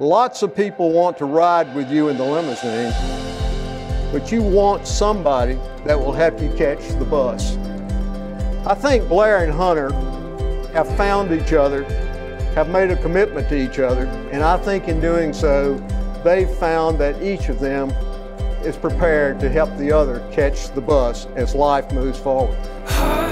Lots of people want to ride with you in the limousine, but you want somebody that will help you catch the bus. I think Blair and Hunter have found each other, have made a commitment to each other, and I think in doing so, they've found that each of them is prepared to help the other catch the bus as life moves forward.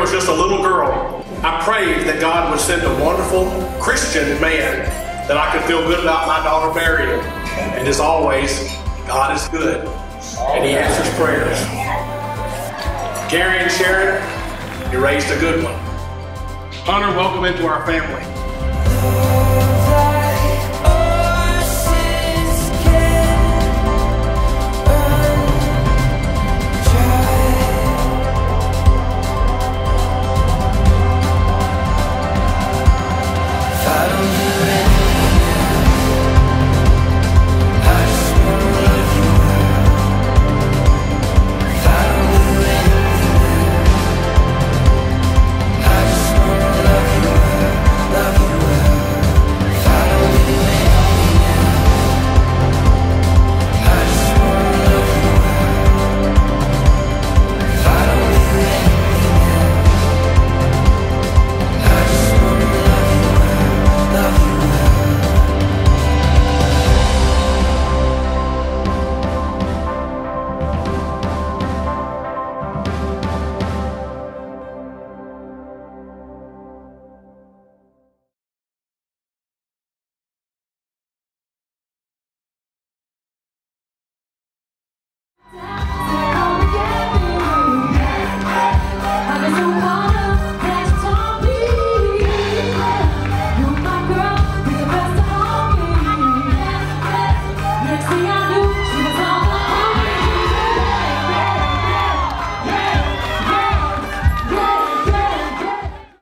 was just a little girl, I prayed that God would send a wonderful Christian man that I could feel good about my daughter marrying. And as always, God is good and He answers prayers. Gary and Sharon, you raised a good one. Hunter, welcome into our family.